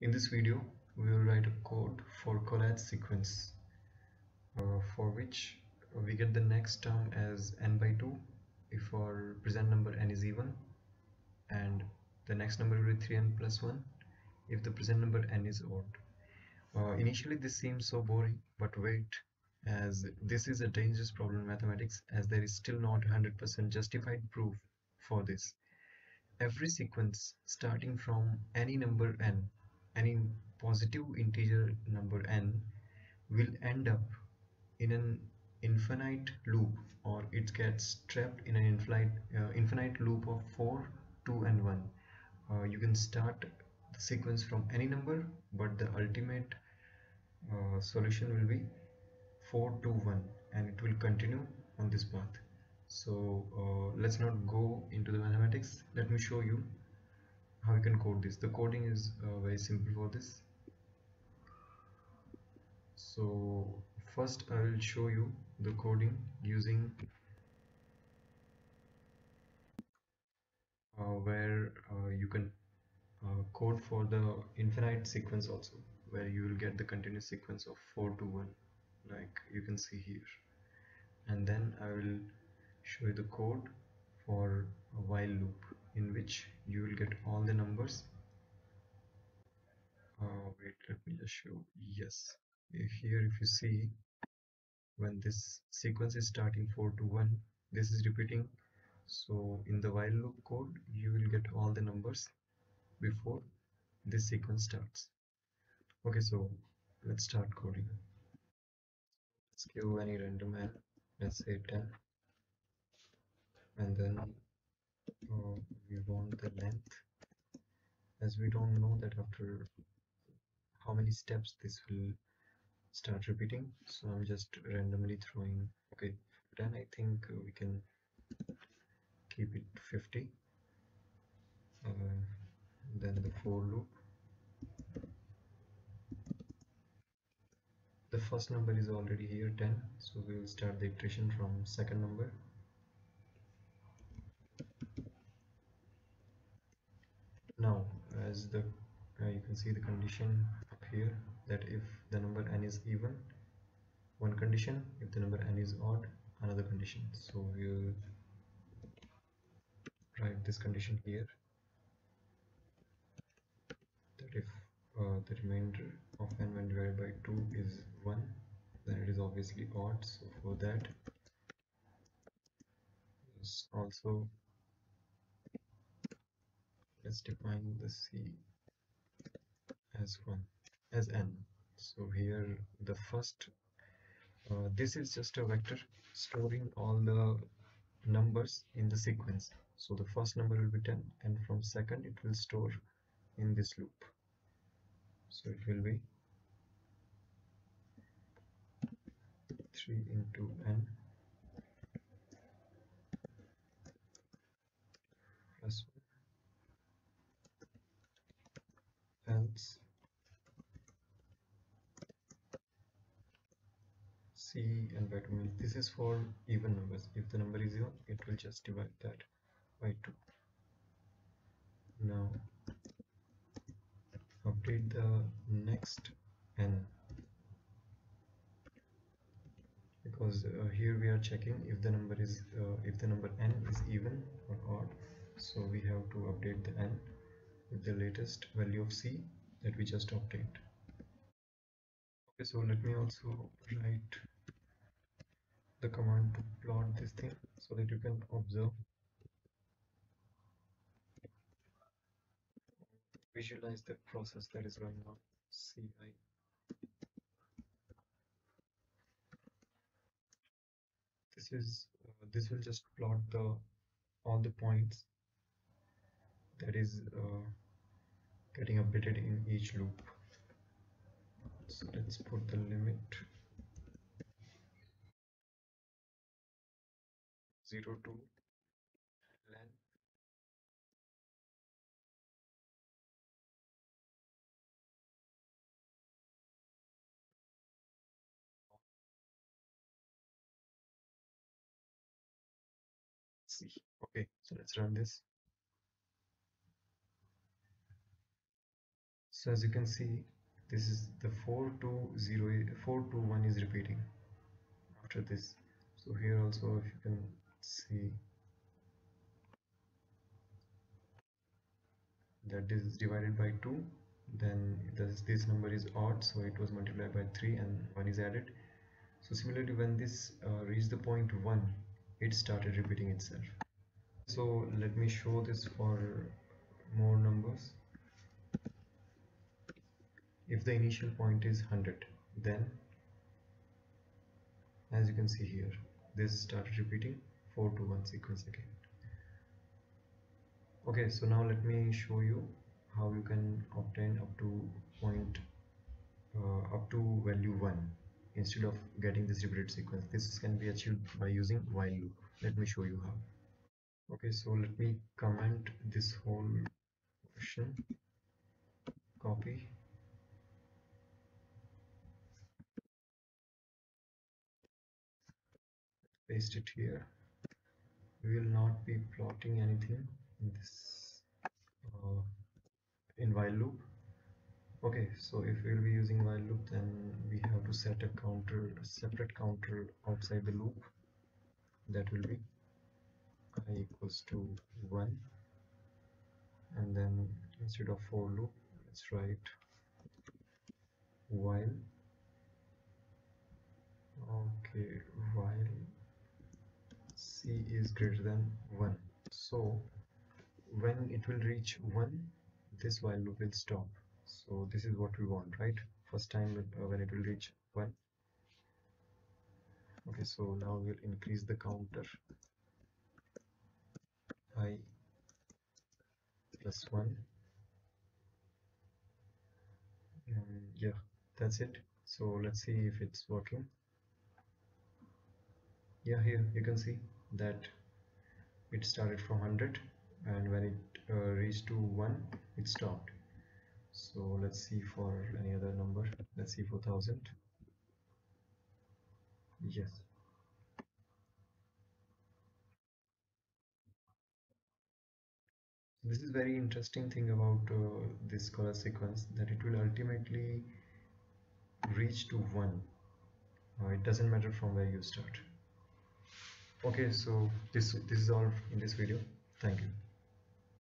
In this video, we will write a code for Collatz sequence uh, for which we get the next term as n by 2 if our present number n is even and the next number will be 3n plus 1 if the present number n is odd. Uh, initially this seems so boring but wait as this is a dangerous problem in mathematics as there is still not 100% justified proof for this. Every sequence starting from any number n any positive integer number n will end up in an infinite loop or it gets trapped in an infinite uh, infinite loop of 4 2 and 1 uh, you can start the sequence from any number but the ultimate uh, solution will be 4 2 1 and it will continue on this path. So uh, let's not go into the mathematics. Let me show you how you can code this. The coding is uh, very simple for this. So first I will show you the coding using uh, where uh, you can uh, code for the infinite sequence also where you will get the continuous sequence of 4 to 1 like you can see here. And then I will show you the code for a while loop in which you will get all the numbers. Uh, wait let me just show. Yes. Here if you see when this sequence is starting 4 to 1 this is repeating. So in the while loop code you will get all the numbers before this sequence starts. Okay so let's start coding. Let's give any random let's say 10 and then uh, we want the length as we don't know that after how many steps this will start repeating. So I'm just randomly throwing okay then I think we can keep it 50 uh, then the for loop. The first number is already here 10 so we will start the iteration from second number now as the uh, you can see the condition up here that if the number n is even one condition if the number n is odd another condition. So we'll write this condition here that if uh, the remainder of n when divided by 2 is 1 then it is obviously odd. So for that also let's define the c as 1 as n. So here the first uh, this is just a vector storing all the numbers in the sequence. So the first number will be 10 and from second it will store in this loop. So it will be 3 into n plus else c and by 2 this is for even numbers. If the number is even it will just divide that by 2 now update the next n. Because uh, here we are checking if the number is uh, if the number n is even or odd. So we have to update the n with the latest value of c that we just obtained. Okay so let me also write the command to plot this thing so that you can observe. Visualize the process that is going on ci this is uh, this will just plot the all the points that is uh, getting updated in each loop. So let's put the limit 0 to length okay so let's run this. So as you can see this is the 420 421 is repeating after this. So here also if you can see. That is divided by 2 then this, this number is odd so it was multiplied by 3 and 1 is added. So similarly when this uh, reached the point 1 it started repeating itself. So let me show this for more numbers. If the initial point is 100 then as you can see here this started repeating 4 to 1 sequence again. Okay so now let me show you how you can obtain up to point uh, up to value 1 instead of getting this repeated sequence. This can be achieved by using while loop. Let me show you how. Okay so let me comment this whole question. Copy. Paste it here we will not be plotting anything in this uh, in while loop. Okay so if we'll be using while loop then we have to set a counter a separate counter outside the loop. That will be i equals to 1 and then instead of for loop let's write while. Okay while c is greater than 1 so when it will reach 1 this while loop will stop. So this is what we want right? First time uh, when it will reach 1 okay so now we'll increase the counter. I plus 1 and yeah that's it. So let's see if it's working. Yeah here you can see that it started from 100 and when it uh, reached to 1 it stopped. So let's see for any other number. Let's see for 1000 yes. This is very interesting thing about uh, this Collatz sequence that it will ultimately reach to 1 uh, it doesn't matter from where you start okay so this this is all in this video. Thank you